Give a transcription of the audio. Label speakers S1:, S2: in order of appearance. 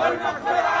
S1: ¡Palma fuera!